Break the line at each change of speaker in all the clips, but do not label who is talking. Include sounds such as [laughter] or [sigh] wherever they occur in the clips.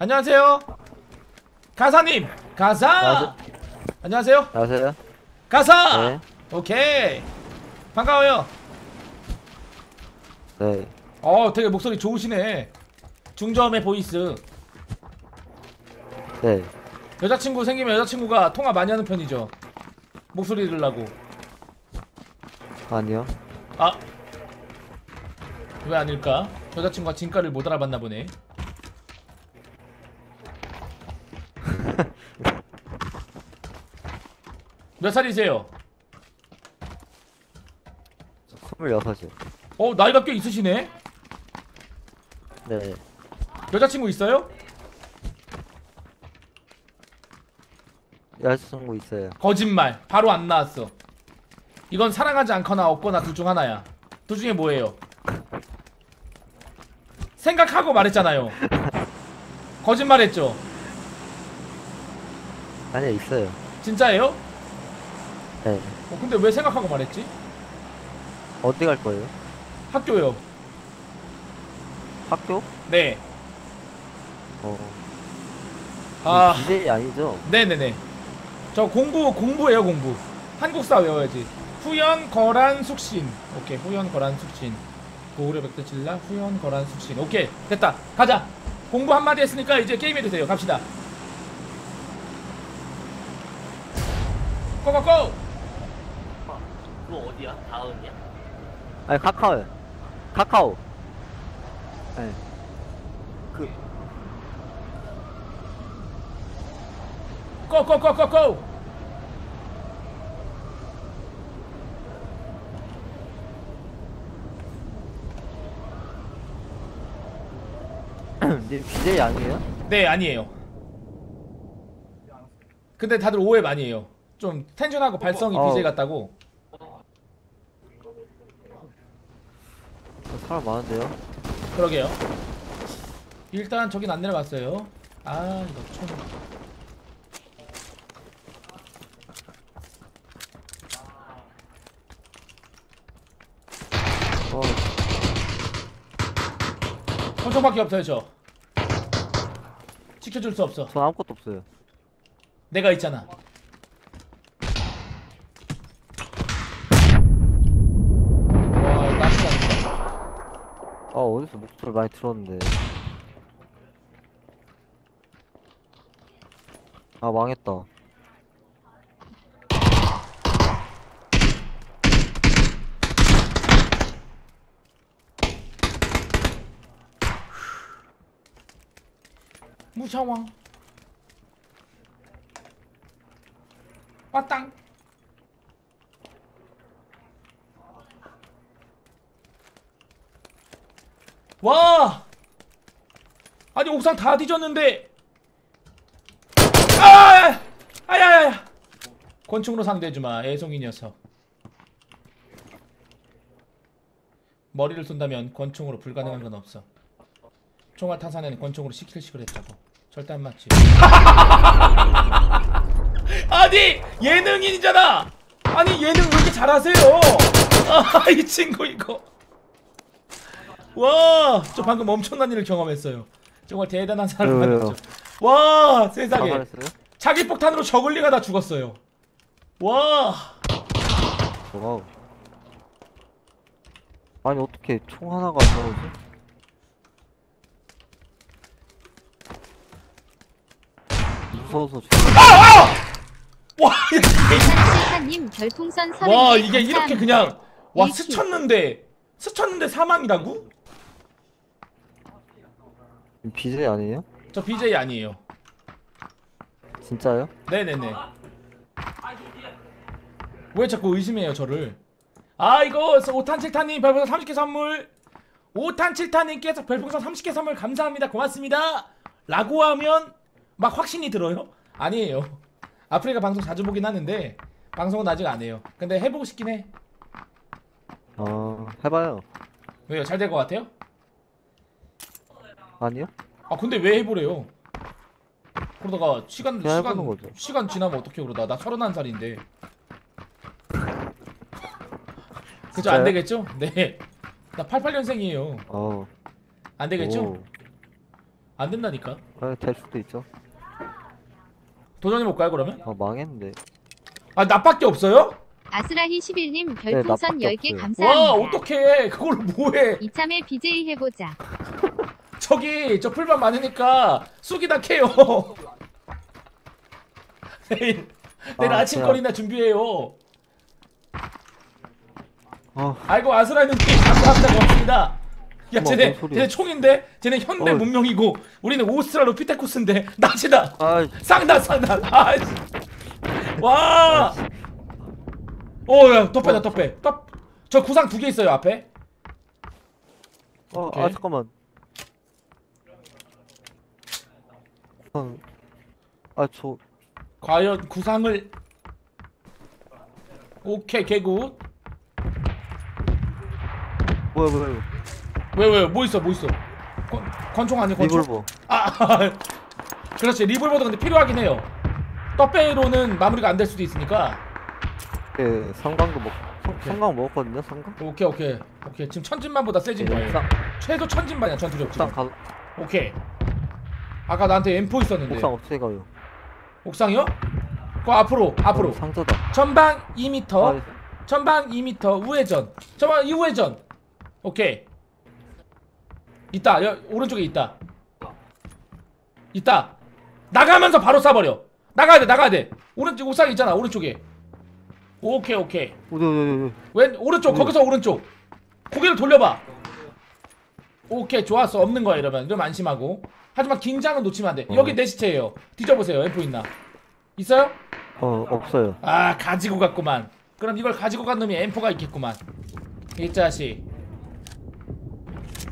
안녕하세요. 가사님, 가사.
안녕하세요.
안녕하세요.
안녕하세요.
가사.
네.
오케이. 반가워요.
네.
어, 되게 목소리 좋으시네. 중저음의 voice.
네.
여자친구 생기면 여자친구가 통화 많이 하는 편이죠. 목소리 들으려고.
아니요.
아. 왜 아닐까? 여자친구가 진가를 못 알아봤나 보네. 몇 살이세요?
26이요.
어, 나이가 꽤 있으시네?
네.
여자친구 있어요?
여자친구 있어요.
거짓말. 바로 안 나왔어. 이건 사랑하지 않거나 없거나 둘 중 하나야. 둘 중에 뭐예요? 생각하고 말했잖아요. 거짓말했죠?
아니요, 있어요.
진짜예요?
네.
어, 근데 왜 생각하고 말했지?
어디 갈 거예요?
학교요.
학교?
네.
어.
아,
DJ 아니죠?
네네네. 저 공부 공부예요 공부. 한국사 외워야지. 후연 거란 숙신. 오케이 후연 거란 숙신. 고구려 백대 칠라 후연 거란 숙신. 오케이 됐다. 가자. 공부 한마디 했으니까 이제 게임해도 돼요. 갑시다. 고고고.
그거 어디야? 다음이야?
아니, 카카오요. 카카오. 네. 그,
고고고고고.
님 BJ 아니에요?
네 아니에요. 근데 다들 오해 많이 해요. 좀 텐션하고 발성이
어.
BJ 같다고.
사람 많은데요?
그러게요. 일단 저긴 안 내려갔어요. 아 이거 총.
어,
권총밖에 없어요 저. 지켜줄 수 없어.
전 아무것도 없어요.
내가 있잖아. 와 나쁘지 않다.
아, 어디서 목소리 많이 들었는데. 아, 망했다.
무서워. 왔당. 와! 아니 옥상 다 뒤졌는데. 아! 아야야야. 권총으로 상대해주 마. 애송이 녀석. 머리를 쏜다면 권총으로 불가능한 건 없어. 총알 타산에는 권총으로 시킬시킬 했다고. 절대 안 맞지. [laughs] 아니 예능인이잖아. 아니 예능 왜 이렇게 잘하세요? [laughs] 아 이 친구 이거. 와, 저 방금 엄청난 일을 경험했어요. 정말 대단한 사람
왜요?
맞죠? 와, 세상에. 자기 폭탄으로 저글링가 다 죽었어요. 와,
와우. 아니 어떻게 총 하나가 나오지? 무서워서 죽
와,
실타님 별풍선 30개
와 이게 이렇게 그냥 와. 스쳤는데 스쳤는데 사망이라고?
BJ 아니에요?
저 BJ 아니에요.
진짜요?
네네네. 왜 자꾸 의심해요 저를? 아 이거 5탄 7탄님 별풍선 30개 선물 5탄 7탄님께서 별풍선 30개 선물 감사합니다 고맙습니다 라고 하면 막 확신이 들어요? 아니에요 아프리카 방송 자주 보긴 하는데 방송은 아직 안 해요 근데 해보고 싶긴 해
어 해봐요.
왜요? 잘 될 것 같아요?
아니요?
아 근데 왜 해보래요? 그러다가 시간
그냥
시간
해보는 거죠.
시간 지나면 어떻게 그러다 나 서른한 살인데 그죠 안
진짜요?
되겠죠? 네. 나 88년생이에요.
어.
안 되겠죠?
오.
안 된다니까.
아, 될 수도 있죠.
도전해 볼까요 그러면?
아, 망했는데.
아 나밖에 없어요?
아스라히 11님
네,
별풍선
나밖에
10개
없어요.
감사합니다.
와 어떡해 그걸 뭐해?
이참에 BJ 해보자.
저기 저 풀만 많으니까 쑥이나 캐요. [laughs] 내일 내일
아,
아침 거리나 준비해요.
아,
아이고 아스라이는 감사합니다 고맙습니다. 야
뭐,
쟤네. 쟤네 총인데 쟤네 현대
어.
문명이고 우리는 오스트랄로피테쿠스인데 낮이다 [laughs]
아,
쌍다 쌍다 아이씨 와 오야 더 빼다 더 빼 저 구상 두 개 있어요 앞에
어. 아, 잠깐만. 아, 아, 저,
과연 구상을 오케이 개굿.
뭐야, 뭐야, 이거.
왜왜 뭐 있어 뭐 있어? 권, 권총 아니야 권총?
리볼버.
아 [laughs] 그렇지 리볼버도 근데 필요하긴 해요. 떡배로는 마무리가 안 될 수도 있으니까.
예, 상강도 먹, 성,
오케이.
상강 먹었거든요, 상강?
오케이 오케이. 오케이. 지금 천진만보다 세진
예,
거예요. 최소 천진만이야 전투력 지금
가,
오케이 아까 나한테 M4 있었는데.
옥상 어떻게 가요?
옥상이요? 그 앞으로 앞으로.
어, 상자다.
전방 2m
아,
전방 2m 우회전. 전방 이 우회전. 오케이. 있다. 여, 오른쪽에 있다. 있다. 나가면서 바로 쏴버려. 나가야 돼 나가야 돼. 오른쪽 옥상 있잖아 오른쪽에. 오케이 오케이.
어디, 어디, 어디,
왼 오른쪽? 거기서 오른쪽. 고개를 돌려봐 오케이 좋았어 없는 거야 이러면 이러면 안심하고 하지만 긴장은 놓치면 안돼
어.
여기 내 시체예요 뒤져보세요 M4 있나 있어요?
어, 없어요.
아 가지고 갔구만 그럼 이걸 가지고 간 놈이 M4가 있겠구만 이 자식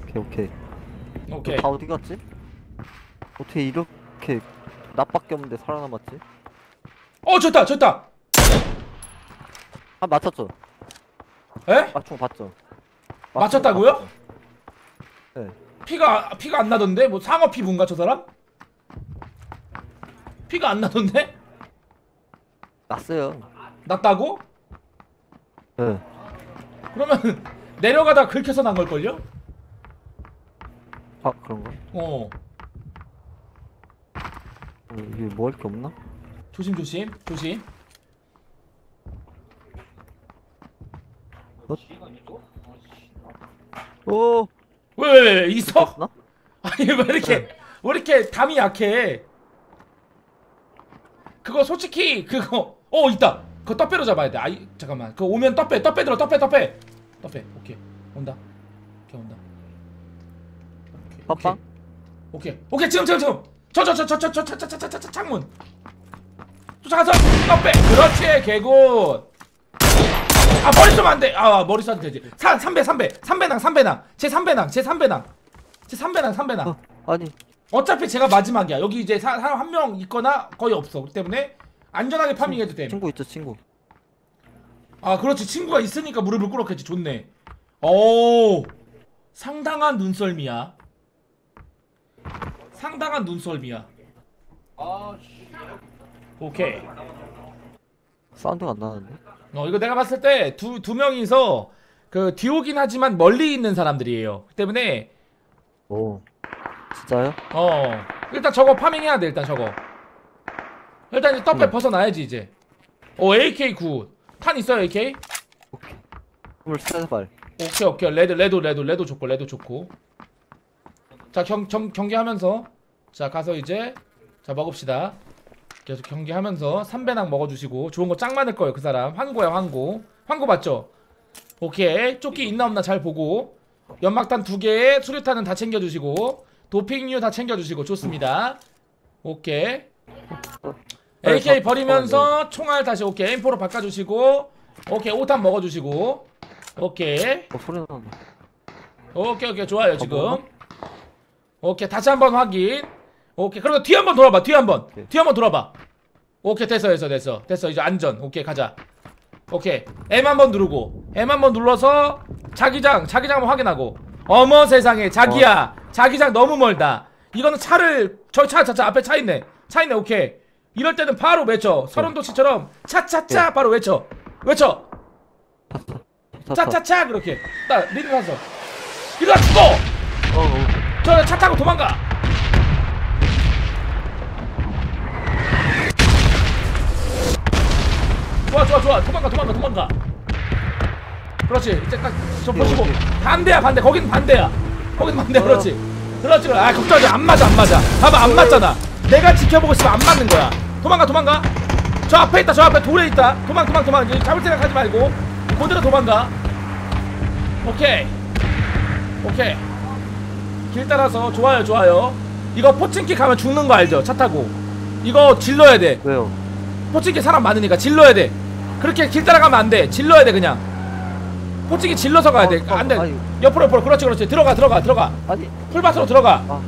오케이, 오케이.
오케이
다 어디 갔지? 어떻게 이렇게 나밖에 없는데 살아남았지?
어 좋다 좋다
아, 맞췄죠?
에?
맞춘 거 봤죠?
맞췄다고요?
맞췄죠? 네.
피가 피가 안 나던데 뭐 상어 피부인가 저 사람? 피가 안 나던데?
났어요.
났다고?
네.
그러면 [laughs] 내려가다 긁혀서 난 걸걸요?
아, 그런가?
어
어, 이게 뭐 할 게 없나?
조심 조심 조심
오!
왜왜왜 있어?
됐나?
아니 왜 이렇게 왜 이렇게 담이 약해? 그거 솔직히 그거 어 있다. 그거 떡배로 잡아야 돼. 아이 잠깐만. 그거 오면 떡배 떡배 들어 떡배 떡배 떡배 오케이 온다. 오케이 온다. 오케이,
팟빵?
오케이 오케이 지금 지금 지금 저저저저저저저저저저저 창문 쫓아가서 떡배 그렇지 개굿. 아 머리 쏘면 안 돼. 아 머리 쏴도 되지. 사 3배 3배 3배낭 3배낭 제 3배낭 제 3배낭 제 3배낭 3배낭.
어, 아니,
어차피 제가 마지막이야. 여기 이제 사, 사람 한 명 있거나 거의 없어. 그렇기 때문에 안전하게 파밍해도 돼.
친구 있죠, 친구.
아, 그렇지. 친구가 있으니까 무릎을 꿇었겠지. 좋네. 오, 상당한 눈썰미야. 상당한 눈썰미야. 오케이.
사운드가 안 나는데?
어, 이거 내가 봤을 때 두 두 명이서 그 뒤오긴 하지만 멀리 있는 사람들이에요. 때문에
오. 진짜요?
어 일단 저거 파밍해야 돼 일단 저거 일단 이제 떡배
음.
벗어나야지 이제 오 AK 9 탄 있어요 AK?
23발.
오케이 오케이 레드 레드 레드 레드 좋고 레드 좋고 자 경, 경, 경기하면서 자 가서 이제 자 먹읍시다 계속 경기하면서 3배낭 먹어주시고 좋은 거 짱 많을 거예요 그 사람. 황고야 황고. 황고 맞죠? 오케이. 조끼 있나 없나 잘 보고 연막탄 두 개에 수류탄은 다 챙겨주시고 도핑류 다 챙겨주시고 좋습니다. 오케이.
네,
AK
저-
버리면서 총알 다시 오케이. M4로 바꿔주시고 오케이. 5탄 먹어주시고 오케이.
어, 소리.
오케이 오케이. 좋아요 지금? 오케이. 다시 한번 확인 오케이. 그리고 뒤에 한번 돌아봐 뒤에 한번. 뒤에 한번 돌아봐. 오케이 됐어 됐어 됐어. 됐어 이제 안전. 오케이 가자. 오케이. M 한번 누르고 M 한번 눌러서 자기장 자기장 한번 확인하고. 어머 세상에. 자기야. 자기장 너무 멀다. 이거는 차를 저차차 차 앞에 차 있네. 차 있네 오케이. 이럴 때는 바로 외쳐. 서른도치처럼 차차차 바로 외쳐. 외쳐.
차, 차.
차차차. 그렇게. 나 리듬 가서. 와 죽어!
어, 어.
저차 타고 도망가 좋아 좋아 도망가 도망가 도망가. 그렇지. 이제 딱저 보시고.
오케이.
반대야 반대. 거기는 반대야. 거기는 반대
어.
그렇지. 그렇지. 아 걱정하지 마. 안 맞아 안 맞아. 봐봐 안 맞잖아. 내가 지켜보고 있으면 안 맞는 거야. 도망가 도망가. 저 앞에 있다 저 앞에 돌에 있다. 도망 도망 도망. 잡을 생각하지 말고. 그대로 도망가. 오케이. 오케이. 길 따라서 좋아요 좋아요. 이거 포칭키 가면 죽는 거 알죠? 차 타고. 이거 질러야 돼.
왜요?
포칭키 사람 많으니까 질러야 돼. 그렇게 길 따라가면 안돼. 질러야 돼 그냥. 포칭키 질러서 가야 돼. 안돼. 옆으로 옆으로. 그렇지 그렇지. 들어가 들어가 들어가.
아니.
풀밭으로 들어가.
아.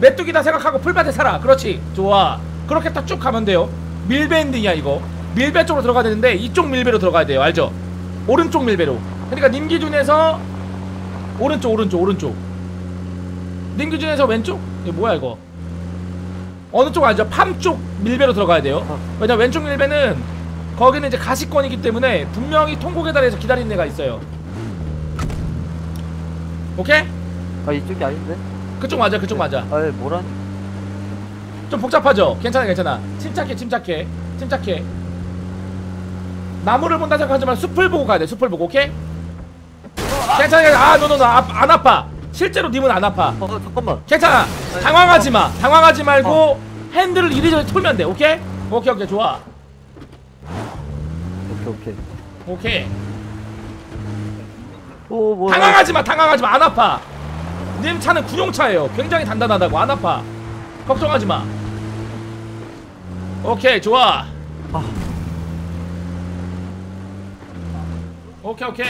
메뚜기다 생각하고 풀밭에 살아. 그렇지. 좋아. 그렇게 딱 쭉 가면 돼요. 밀배 엔딩이야 이거. 밀배 쪽으로 들어가야 되는데 이쪽 밀배로 들어가야 돼요. 알죠? 오른쪽 밀배로. 그러니까 님 기준에서 오른쪽 오른쪽 오른쪽. 님 기준에서 왼쪽? 이게 뭐야 이거 어느 쪽 알죠 팜 쪽 밀배로 들어가야 돼요
어.
왜냐 면 왼쪽 밀배는 거기는 이제 가시권이기 때문에 분명히 통곡의 달에서 기다리는 애가 있어요 오케이
아 이쪽이 아닌데?
그쪽 맞아 그쪽 맞아
아예 뭐란?
좀 복잡하죠? 괜찮아 괜찮아 침착해 침착해 침착해 나무를 본다 생각하지 만 숲을 보고 가야 돼 숲을 보고 오케이? 괜찮아 괜찮아 아 노노노 안 아파 실제로 님은 안 아파.
어 잠깐만.
괜찮아. 당황하지 마. 당황하지 말고 핸들을 이리저리 돌면 돼. 오케이? 오케이 오케이. 좋아.
오케이 오케이.
오케이.
오 뭐야?
당황하지 마. 당황하지 마. 안 아파. 님 차는 군용차예요. 굉장히 단단하다고. 안 아파. 걱정하지 마. 오케이 좋아.
아.
오케이 오케이.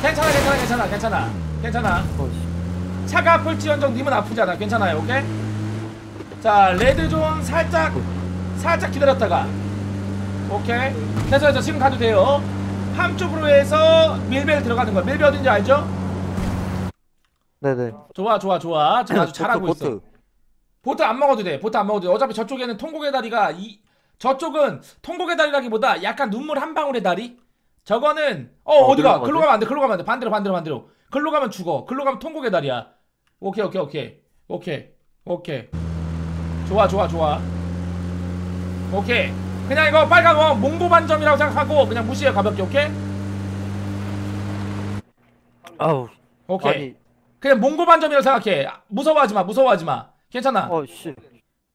괜찮아 괜찮아 괜찮아 괜찮아 괜찮아.
어, 씨.
차가 아플지언정 님은 아프잖아. 괜찮아요. 오케이? 자 레드존 살짝 살짝 기다렸다가. 오케이? 됐어 됐어. 지금 가도 돼요. 팜 쪽으로 해서 밀벨 들어가는 거야. 밀벨 어딘지 알죠?
네네.
좋아 좋아 좋아. 지금 아주 [laughs] 잘하고
보트,
있어. 보트. 안 먹어도 돼. 보트 안 먹어도 돼. 어차피 저쪽에는 통곡의 다리가 이 저쪽은 통곡의 다리라기보다 약간 눈물 한 방울의 다리? 저거는 어
어,
어디가? 글로? 가면 안돼. 글로 가면 안돼. 반대로 반대로 반대로 글로 가면 죽어 글로 가면 통곡의 다리야 오케이 오케이 오케이 오케이 오케이 좋아 좋아 좋아 오케이 그냥 이거 빨간 거 몽고 반점이라고 생각하고 그냥 무시해 가볍게 오케이
아우.
오케이
아니.
그냥 몽고 반점이라고 생각해 무서워하지 마 무서워하지 마 괜찮아
어 씨.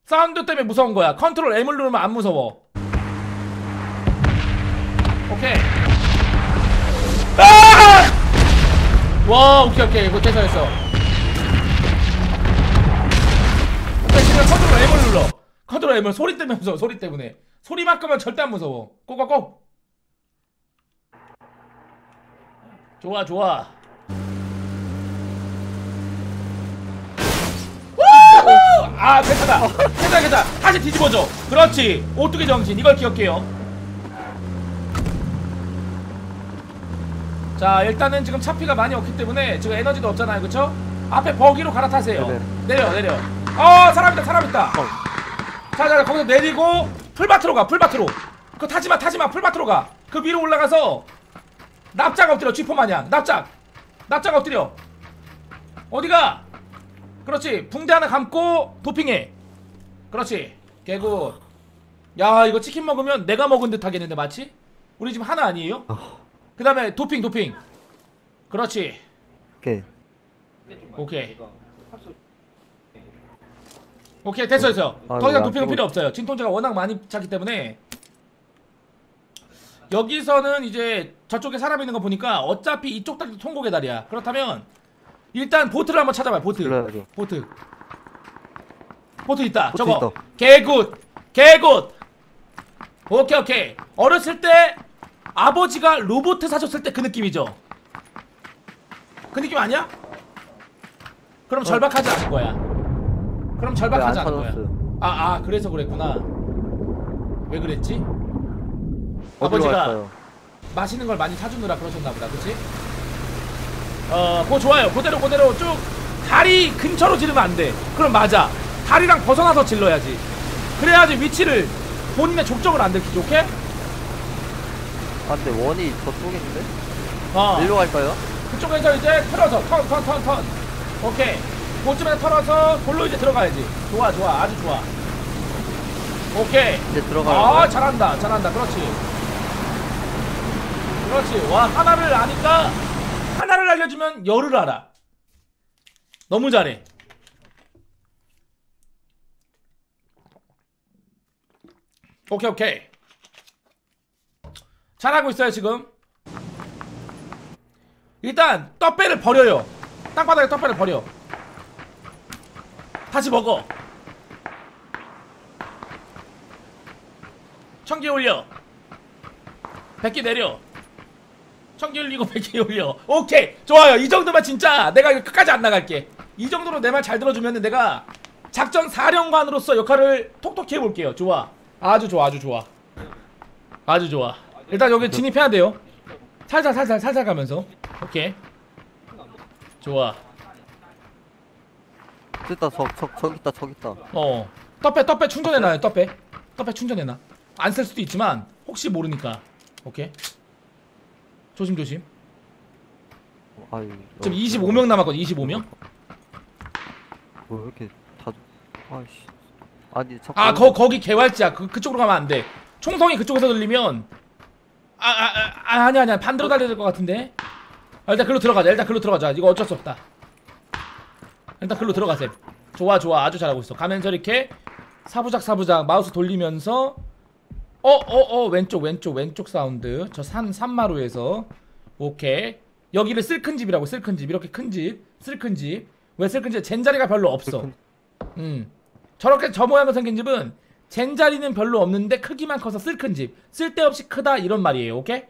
사운드 때문에 무서운 거야. control M을 누르면 안 무서워. 오케이. 아! 와, 오케이, 오케이. 이거. 오케이, 지금 control M을 눌러. control M을 소리 때문에 무서워, 소리 때문에. 소리만 끄면 절대 안 무서워. go go go! 좋아, 좋아. 아 괜찮아 괜찮아 괜찮아 다시 뒤집어줘 그렇지 오뚜기 정신 이걸 기억해요 자 일단은 지금 차피가 많이 없기 때문에 지금 에너지도 없잖아요. 그쵸? 앞에 버기로 갈아타세요.
네네.
내려 내려. 어 사람 있다 사람 있다.
어.
자자 거기서 내리고 풀밭으로 가 풀밭으로. 그거 타지마 타지마 풀밭으로 가그 위로 올라가서 납작 엎드려 쥐포 마냥. 납작. 납작 엎드려. 어디가? 그렇지. 붕대 하나 감고 도핑해. 그렇지. 개굿. 야 이거 치킨 먹으면 내가 먹은 듯 하겠는데 마치? 우리 지금 하나 아니에요? 그 다음에 도핑 도핑. 그렇지.
오케이.
오케이. 오케이 됐어 됐어.
아,
더 이상 도핑은
안
필요 없어요. 진통제가 워낙 많이 찼기 때문에. 여기서는 이제 저쪽에 사람 있는 거 보니까 어차피 이쪽 다리도 통곡의 다리야. 그렇다면 일단 보트를 한번 찾아봐요 보트.
불러야죠.
보트. 보트 있다.
보트
저거.
있다.
개굿. 개굿. 오케이 오케이. 어렸을 때 아버지가 로봇 사줬을 때 그 느낌이죠 그 느낌 아니야? 그럼 절박하지 않은 거야 그럼 절박하지 않은 거야
찾았어요.
아, 아 그래서 그랬구나 왜 그랬지? 아버지가
갈까요?
맛있는 걸 많이 사주느라 그러셨나 보다 그치? 어 그거 좋아요 그대로 그대로 쭉 다리 근처로 지르면 안돼 그럼 맞아 다리랑 벗어나서 질러야지 그래야지 위치를 본인의 족적을 안 들키지 오케이?
아 근데 원이 저쪽인데?
어
일로 갈까요?
그쪽에서 이제 틀어서 턴 턴 턴 턴 오케이 그쯤에 털어서 골로 이제 들어가야지 좋아 좋아 아주 좋아 오케이
이제 들어가요.
아 잘한다 잘한다 그렇지 그렇지. 와 하나를 아니까 하나를 알려주면 열을 알아. 너무 잘해. 오케이 오케이. 잘하고 있어요 지금. 일단 떡배를 버려요. 땅바닥에 떡배를 버려. 다시 먹어. 청기 올려. 100개 내려. 청기 올리고 [laughs] 100개 올려. 오케이. 좋아요. 이 정도면 진짜 내가 끝까지 안 나갈게. 이 정도로 내 말 잘 들어주면 내가 작전 사령관으로서 역할을 톡톡히 해볼게요. 좋아. 아주 좋아. 아주 좋아. 아주 좋아. 일단 여기 진입해야 돼요. 살살 살살 살살 가면서. 오케이. 좋아.
저기다 저저 저기 있다 저기 있다
어. 떡배 떡배 충전해놔요. 떡배. 떡배 충전해놔. 안 쓸 수도 있지만 혹시 모르니까. 오케이. 조심 조심.
아유
지금 25명 남았거든. 25명.
뭐 이렇게 다 아이씨 아니 자꾸
아, 거 거기 개활지야. 그 그쪽으로 가면 안 돼. 총성이 그쪽에서 들리면 아, 아, 아, 아 아니 아니야. 반대로 달려야 될 것 같은데. 아, 일단 글로 들어가자. 일단 글로 들어가자. 이거 어쩔 수 없다. 일단 글로 들어가세요. 좋아, 좋아. 아주 잘하고 있어. 가면서 이렇게 사부작 사부작 마우스 돌리면서 어, 어, 어, 왼쪽, 왼쪽, 왼쪽 사운드. 저 산, 산마루에서. 오케이. 여기를 쓸큰 집이라고, 쓸큰 집. 이렇게 큰 집. 쓸큰 집. 왜 쓸큰 집? 젠자리가 별로 없어. 음. 저렇게 저 모양으로 생긴 집은 젠자리는 별로 없는데 크기만 커서 쓸 큰 집. 쓸데없이 크다 이런 말이에요. 오케이?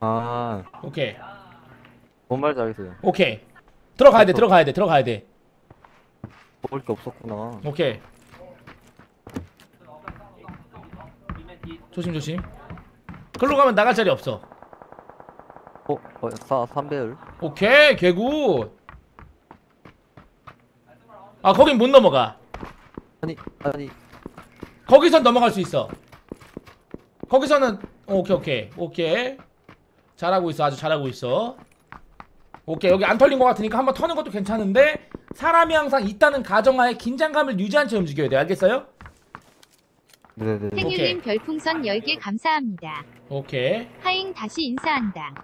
아 뭔
오케이.
말인지 알겠어요
오케이. 들어가야 돼. 들어가야 돼. 들어가야 돼.
먹을 게 없었구나
오케이. 조심 조심. 글로 가면 나갈 자리 없어.
어? 어? 사 3배율?
오케이. 개구. 아, 거긴 못 넘어가.
아니 아니
거기선 넘어갈 수 있어. 거기서는 어, 오케이 오케이 오케이 잘하고 있어 아주 잘하고 있어. 오케이 여기 안 털린 것 같으니까 한번 터는 것도 괜찮은데 사람이 항상 있다는 가정하에 긴장감을 유지한 채 움직여야 돼 알겠어요?
네네네
오케이.
행유님 별풍선 10개 감사합니다.
오케이
하잉 다시 인사한다.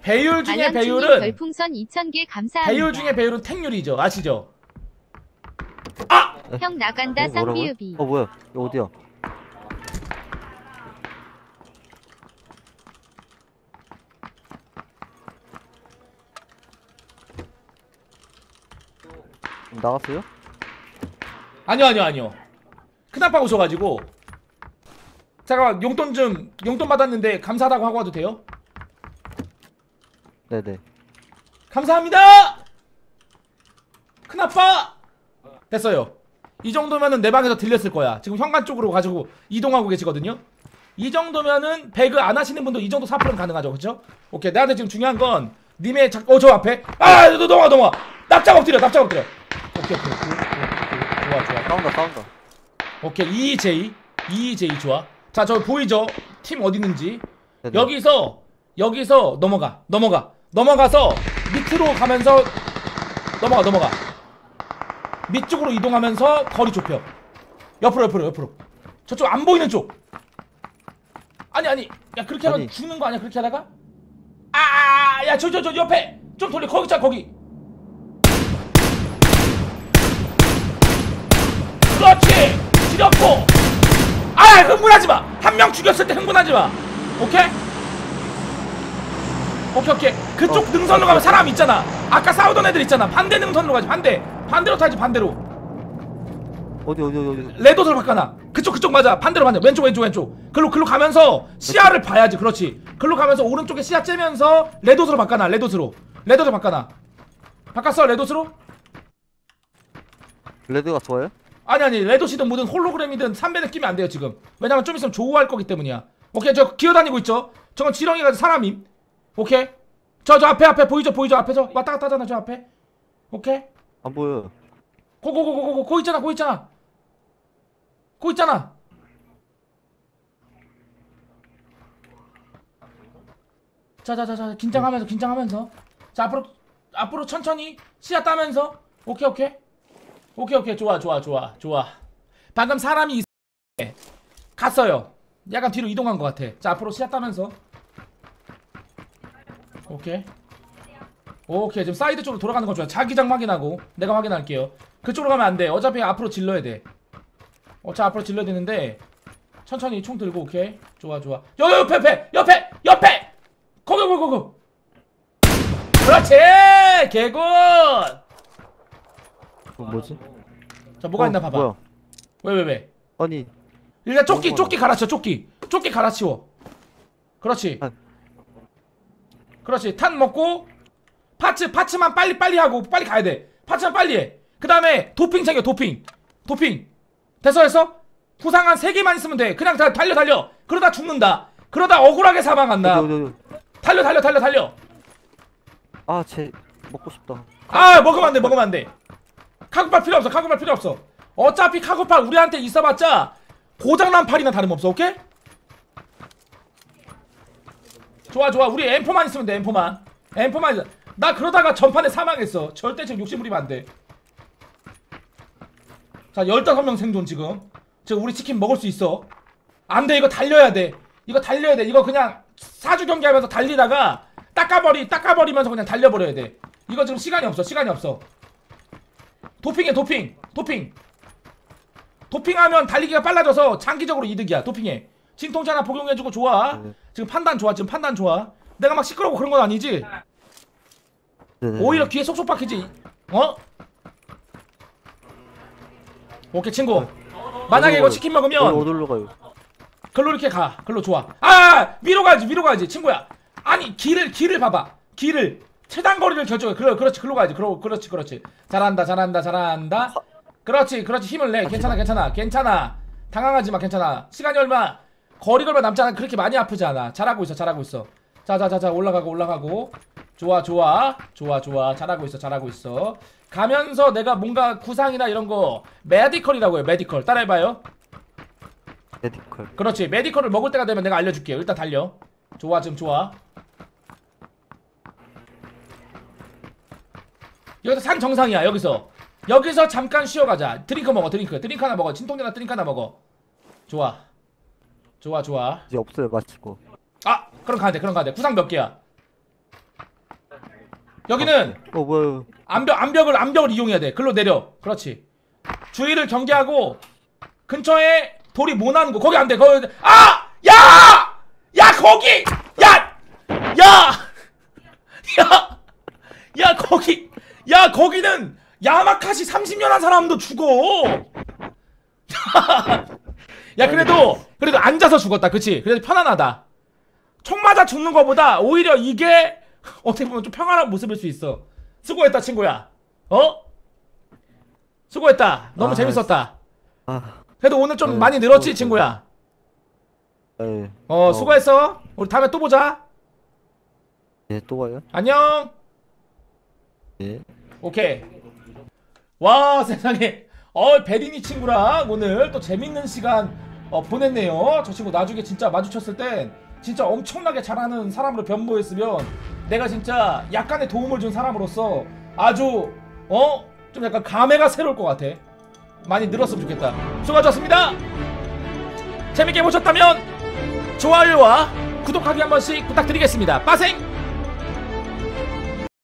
배율 중에 배율은
별풍선 2000개 감사합니다.
배율 중에 배율은 택률이죠 아시죠? [laughs]
형 나간다
어, 뭐라고요?
쌍비읍이.
어 뭐야 이거 어디야 나갔어요?
아니요 아니요 아니요 큰아빠 오셔가지고 잠깐만 용돈 좀 용돈 받았는데 감사하다고 하고 와도 돼요?
네네
감사합니다. 큰아빠 됐어요. 이 정도면은 내 방에서 들렸을 거야. 지금 현관 쪽으로 가지고 이동하고 계시거든요. 이 정도면은 배그 안 하시는 분도 이 정도 사풀은 가능하죠, 그렇죠? 오케이, 나한테 지금 중요한 건 님의 어저 앞에 아너 넘어가 넘어가 납작 엎드려 납작 엎드려. 오케이 오케이 오케이, 오케이, 좋아 좋아.
싸운다 싸운다
오케이 EJ EJ 좋아. 자 저 보이죠? 팀 어디 있는지
네네.
여기서 여기서 넘어가 넘어가 넘어가서 밑으로 가면서 넘어가 넘어가 밑쪽으로 이동하면서 거리 좁혀. 옆으로 옆으로 옆으로. 저쪽 안 보이는 쪽. 아니 아니. 야 그렇게 하면
아니.
죽는 거 아니야 그렇게 하다가? 아야 저 저 저 옆에. 좀 돌려. 거기 있잖아 거기. 그렇지. 지렸고. 아 흥분하지 마한 명 죽였을 때 흥분하지 마. 오케이? 오케이 오케이. 그쪽
어,
능선으로
어,
가면
어.
사람 있잖아. 아까 싸우던 애들 있잖아. 반대 능선으로 가지 반대 반대로 타야지 반대로.
어디 어디 어디 어디?
레돗으로 바꿔놔 그쪽 그쪽 맞아. 반대로 반대 왼쪽 왼쪽 왼쪽. 글로 글로 가면서 시야를 봐야지. 그렇지. 글로 가면서 오른쪽에 시야 째면서 레돗으로 바꿔놔. 레돗으로. 레돗으로 바꿔놔 바꿨어 레돗으로?
red가 좋아요?
아니 아니. 레돗이든 뭐든 홀로그램이든 3배는 끼면 안 돼요 지금. 왜냐면 좀 있으면 조우할 거기 때문이야. 오케이. 저 기어다니고 있죠? 저건 지렁이가 사람임. 오케이. 저 저 앞에 앞에 보이죠? 보이죠? 앞에 저 왔다 갔다 하잖아 저 앞에. 오케이
안 보여요
고고고고고 고 있잖아 고 있잖아. 고 있잖아. 자자자자 긴장하면서 긴장하면서. 자 앞으로 앞으로 천천히 시야 따면서. 오케이 오케이. 오케이 오케이. 좋아 좋아 좋아 좋아. 방금 사람이 있... 갔어요. 약간 뒤로 이동한 것 같아. 자 앞으로 시야 따면서. 오케이. 오케이 지금 사이드 쪽으로 돌아가는 거 좋아. 자기장 확인하고 내가 확인할게요. 그쪽으로 가면 안 돼. 어차피 앞으로 질러야 돼. 어차피 앞으로 질러야 되는데 천천히 총 들고 오케이. 좋아 좋아. 여기 옆에 옆에 옆에 옆에 거기 거기 거기. 그렇지 개굿.
어, 뭐지?
자 뭐가
어,
있나 봐봐.
뭐야?
왜 왜 왜?
아니
일단 조끼
뭐가
조끼 갈아치워 조끼 조끼 갈아치워. 그렇지.
아.
그렇지 탄 먹고 파츠 파츠만 빨리 빨리 하고 빨리 가야 돼. 파츠만 빨리 해. 그 다음에 도핑 챙겨 도핑 도핑 됐어 됐어? 부상 한 3개만 있으면 돼. 그냥 다 달려 달려. 그러다 죽는다. 그러다 억울하게 사망한다.
여기, 여기, 여기.
달려 달려 달려 달려.
아쟤 먹고 싶다.
아 먹으면 안돼 먹으면 안돼 카고팔 필요 없어 카고팔 필요 없어 어차피 카고팔 우리한테 있어봤자 고장난 팔이나 다름없어 오케이? 좋아 좋아 우리 엠포만 있으면 돼 엠포만 엠포만 있... 나 그러다가 전판에 사망했어. 절대 지금 욕심 부리면 안돼. 자 15명 생존 지금. 지금 우리 치킨 먹을 수 있어. 안돼 이거 달려야 돼. 이거 달려야 돼. 이거 그냥 사주 경기하면서 달리다가 닦아버리 닦아버리면서 그냥 달려버려야 돼. 이거 지금 시간이 없어 시간이 없어. 도핑해 도핑 도핑. 도핑하면 달리기가 빨라져서 장기적으로 이득이야 도핑해. 진통제 하나 복용해주고 좋아.
네.
지금 판단 좋아 지금 판단 좋아. 내가 막 시끄러고 그런 건 아니지
네네.
오히려 귀에 쏙쏙 박히지 어? 오케이 친구 만약에 이거 치킨 먹으면
어디, 어디로 가요?
글로 이렇게 가. 글로 좋아. 아, 위로 가야지. 위로 가야지. 친구야. 아니, 길을 길을 봐봐. 길을 최단 거리를 결정해. 그래, 그렇지. 글로 가야지. 그러, 그렇지, 그렇지. 잘한다, 잘한다, 잘한다. 그렇지, 그렇지. 힘을 내. 괜찮아, 괜찮아, 괜찮아. 당황하지 마, 괜찮아. 시간이 얼마, 거리가 얼마 남지 않아. 그렇게 많이 아프지 않아. 잘하고 있어, 잘하고 있어. 자, 자, 자, 자, 올라가고, 올라가고. 좋아, 좋아, 좋아, 좋아. 잘하고 있어, 잘하고 있어. 가면서 내가 뭔가 구상이나 이런 거 medical이라고 해요. medical. 따라해봐요.
medical.
그렇지 medical을 먹을 때가 되면 내가 알려줄게요 일단 달려 좋아 지금 좋아 여기서 산 정상이야 여기서 여기서 잠깐 쉬어가자 드링크 먹어 드링크 드링크 하나 먹어 진통제나 드링크 하나 먹어 좋아 좋아 좋아
이제 없어요 마시고.
아 그럼 가야돼 그럼 가야돼 구상 몇 개야 여기는
어 뭐야?
암벽 암벽을 암벽을 이용해야 돼. 글로 내려. 그렇지. 주위를 경계하고 근처에 돌이 뭐 나는 거 거기 안 돼. 거기 아! 야! 야 거기! 야! 야! [laughs] 야! 야 거기! 야 거기는 야마카시 30년 한 사람도 죽어. [laughs] 야 그래도 그래도 앉아서 죽었다. 그치? 그래도 편안하다. 총 맞아 죽는 거보다 오히려 이게 [laughs] 어떻게 보면 좀 평안한 모습일 수 있어. 수고했다 친구야. 어? 수고했다. 너무
아,
재밌었다.
아,
그래도 오늘 좀
네,
많이 늘었지
수고했어요.
친구야.
예.
어, 수고했어. 우리 다음에 또 보자.
예, 또 와요?
안녕.
예.
오케이. 와 [laughs] 세상에. 어 베리니 친구랑 오늘 또 재밌는 시간 어, 보냈네요. 저 친구 나중에 진짜 마주쳤을 땐 진짜 엄청나게 잘하는 사람으로 변모했으면 내가 진짜 약간의 도움을 준 사람으로서 아주 어? 좀 약간 감회가 새로울 것 같아. 많이 늘었으면 좋겠다. 수고하셨습니다. 재밌게 보셨다면 좋아요와 구독하기 한 번씩 부탁드리겠습니다. 빠생!